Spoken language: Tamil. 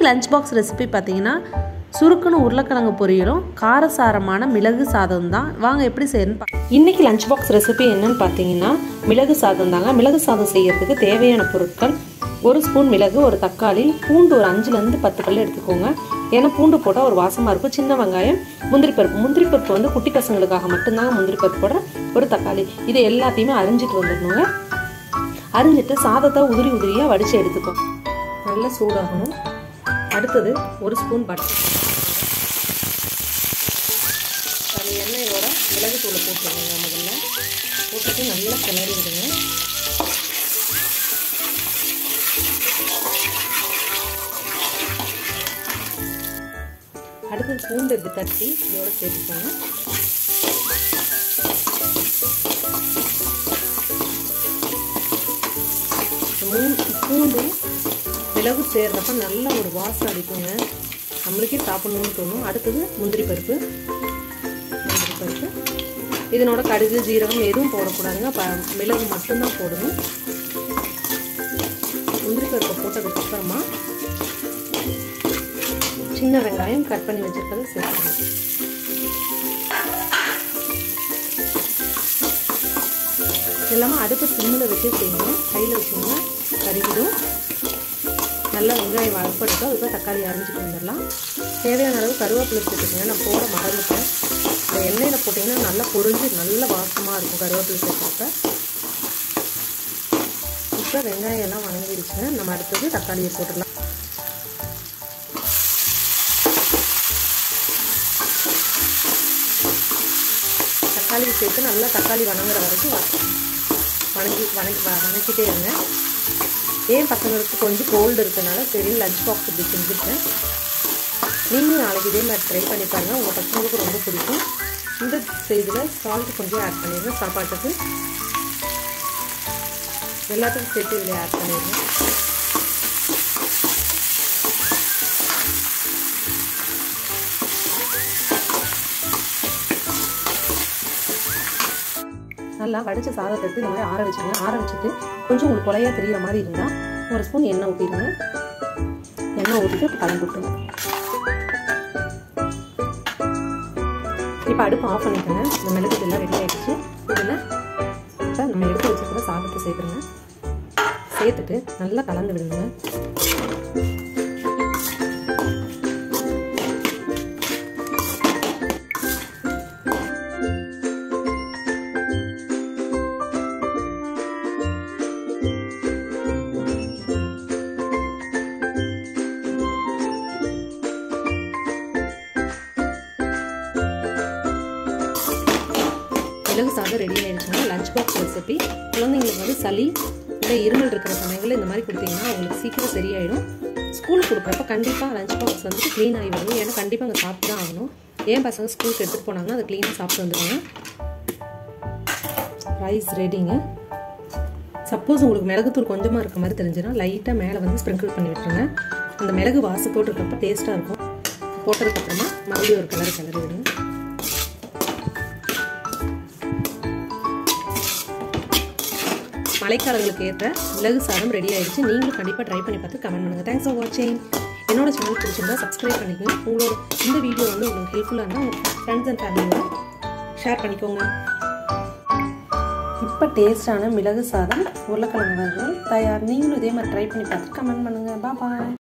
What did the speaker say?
இன்றைக்கி லஞ்ச் பாக்ஸ் ரெசிபி பார்த்தீங்கன்னா சுருக்குன்னு உருளைக்கிழங்கு பொரியலும் காரசாரமான மிளகு சாதம் தான். வாங்க எப்படி செய்யணும் இன்றைக்கி லஞ்ச் பாக்ஸ் ரெசிபி என்னன்னு பார்த்தீங்கன்னா மிளகு சாதம் தாங்க. மிளகு சாதம் செய்கிறதுக்கு தேவையான பொருட்கள் ஒரு ஸ்பூன் மிளகு ஒரு தக்காளி பூண்டு ஒரு அஞ்சுலேருந்து பத்து பல்லு எடுத்துக்கோங்க. ஏன்னா பூண்டு போட்டால் ஒரு வாசமாக இருக்கும் சின்ன வெங்காயம் முந்திரி பருப்பு. முந்திரி பருப்பு வந்து குட்டி பசங்களுக்காக மட்டும்தாங்க முந்திரி பருப்பு போடுற ஒரு தக்காளி. இதை எல்லாத்தையுமே அரிஞ்சிட்டு வந்துடணுங்க. அரிஞ்சிட்டு சாதத்தை உதிரி உதிரியாக வடித்து எடுத்துக்கோ. நல்லா சூடாகணும். அடுத்தது ஒரு ஸ்பூன் பட்டர் அது எண்ணெயோட மிளகு தூளை போட்டுருவாங்க முதல்ல போட்டுட்டு நல்லா கிளறி விடுங்க. அடுத்தது பூண்டு இப்படி தட்டி இதோட சேர்த்துக்கோங்க. பூண்டு மிளகு சேர்றப்ப நல்ல ஒரு வாசம் அடிக்குங்க. நம்மளுக்கே சாப்பிடணும்னு தோணும். அடுத்தது முந்திரி பருப்பு. முந்திரி பருப்பு. இதனோட கடுகு ஜீரகம் எதுவும் போடக்கூடாதுங்க. ப மிளகு மட்டும்தான் போடணும். முந்திரி பருப்பை போட்டதுக்கு அப்புறமா சின்ன வெங்காயம் கட் பண்ணி வச்சுருக்கதை சேர்க்கணும் எல்லாமே அடுப்பு சிம்மில் வச்சு செய்யணும். கையில் வச்சுங்க கருகிடும். நல்லா வெங்காயம் வளர்ப்பெடுத்து அதுக்கு தக்காளி அரைஞ்சிட்டு வந்துடலாம். தேவையான அளவு கருவேப்பிலை சேர்த்துக்கோங்க. நான் போட மறந்துட்டேன். இந்த எண்ணெயில் போட்டிங்கன்னா நல்லா பொறிஞ்சு நல்ல வாசமாக இருக்கும் கருவேப்பிலை சேர்க்குறப்ப. இப்போ வெங்காயம் எல்லாம் வணங்கிடுச்சுங்க. நம்ம அடுத்தது தக்காளியை போட்டுடலாம். தக்காளி சேர்த்து நல்லா தக்காளி வணங்குற வரைக்கும் வணங்கி வணங்கி வணக்கிட்டே இருங்க. ஏன் பசங்களுக்கு கொஞ்சம் கோல்டு இருக்கனால சரி லஞ்ச் பாக்ஸ் இப்படி செஞ்சுருக்கேன் நீங்களும் நாளைக்கு இதே மாதிரி ட்ரை பண்ணி பாருங்கள் உங்கள் பசங்களுக்கு ரொம்ப பிடிக்கும். இந்த செய்தியில் சால்ட் கொஞ்சம் ஆட் பண்ணிடுங்க. சாப்பாட்டுக்கு எல்லாத்துக்கும் சேர்த்து இதில் ஆட் பண்ணிடுங்க. நல்லா வடித்த சாதத்தை எடுத்து இந்த மாதிரி ஆற வச்சுருங்க ஆற வச்சுட்டு கொஞ்சம் உங்களுக்கு கொலையாக தெரிகிற மாதிரி இருந்தால் ஒரு ஸ்பூன் எண்ணெய் ஊற்றிடுங்க எண்ணெய் ஊற்றிட்டு கலந்து விட்டுருங்க. இப்போ அடுப்பு ஆஃப் பண்ணிக்கோங்க. இந்த மிளகு எல்லாம் ரெடி ஆகிடுச்சு இதில் இப்போ நம்ம எடுத்து வச்சுருக்கிற சாதத்தை சேர்த்துருங்க. சேர்த்துட்டு நல்லா கலந்து விடுங்க. மிளகு சாதம் ரெடி ஆகிடுச்சுன்னா லஞ்ச் பாக்ஸ் ரெசிபி குழந்தைங்களுக்கு வந்து சளி இல்லை இருமல் இருக்கிற சமயங்களில் இந்த மாதிரி கொடுத்தீங்கன்னா அவங்களுக்கு சீக்கிரம் சரியாயிடும். ஸ்கூல் கொடுக்குறப்ப கண்டிப்பாக லஞ்ச் பாக்ஸ் வந்துட்டு க்ளீன் ஆகி வரும் ஏன்னா கண்டிப்பாக அங்கே சாப்பிட்டு தான் ஆகணும். ஏன் பசங்க ஸ்கூலுக்கு எடுத்துகிட்டு போனாங்கன்னா அதை க்ளீனாக சாப்பிட்டு வந்துடுவாங்க. ரைஸ் ரெடிங்க சப்போஸ் உங்களுக்கு மிளகுத்தூள் கொஞ்சமாக இருக்க மாதிரி தெரிஞ்சுன்னா லைட்டாக மேலே வந்து ஸ்ப்ரிங்கிள் பண்ணி விட்டுருங்க. அந்த மிளகு வாசத்தோடு இருக்கப்ப டேஸ்ட்டாக இருக்கும். போட்டதுக்கப்புறமா மறுபடியும் ஒரு கலர் கலர் விடுங்க மழைக்காலங்களுக்கு ஏற்ற மிளகு சாதம் ரெடி ஆகிடுச்சு நீங்களும் கண்டிப்பாக ட்ரை பண்ணி பார்த்து கமெண்ட் பண்ணுங்கள் தேங்க்ஸ் ஃபார் வாட்சிங் என்னோட சேனல் பிடிச்சிருந்தா சப்ஸ்கிரைப் பண்ணிக்கோங்க. உங்களோட இந்த வீடியோ வந்து உங்களுக்கு ஹெல்ப்ஃபுல்லாக இருந்தால் உங்கள் ஃப்ரெண்ட்ஸ் அண்ட் ஃபேமிலியோட ஷேர் பண்ணிக்கோங்க. இப்போ டேஸ்டான மிளகு சாதம் உருளைக்கிழங்கு வறுவல் தயார். நீங்களும் இதே மாதிரி ட்ரை பண்ணி பார்த்து கமெண்ட் பண்ணுங்கள் பாய்